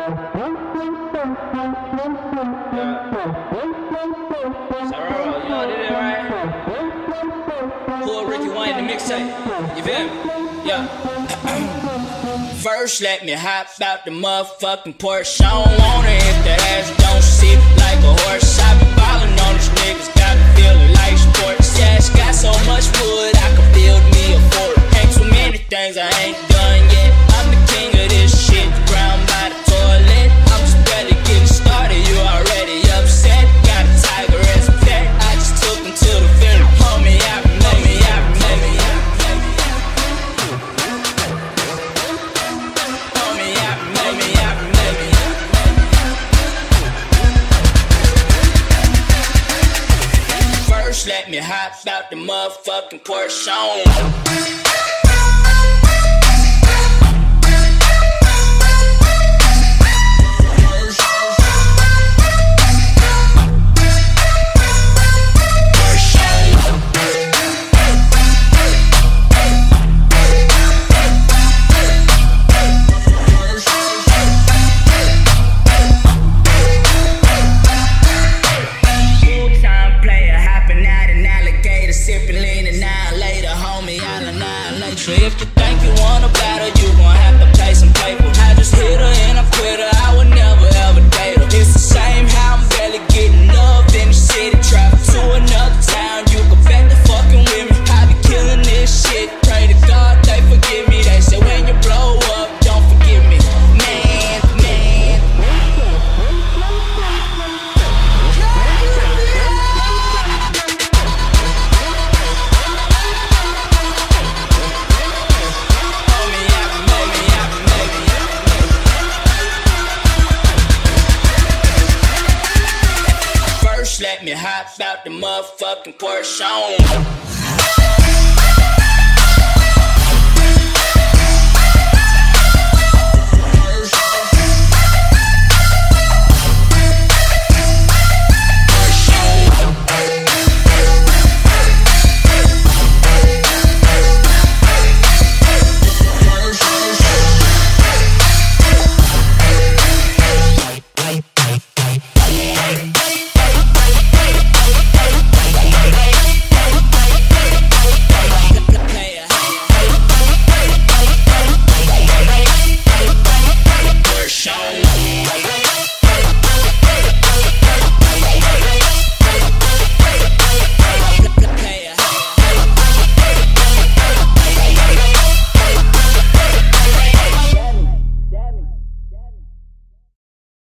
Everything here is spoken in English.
First, let me hop out the motherfucking Porsche. I don't want it Just let me hop out the motherfucking Porsche. If you think you wanna battle you let me hop out the motherfucking Porsche.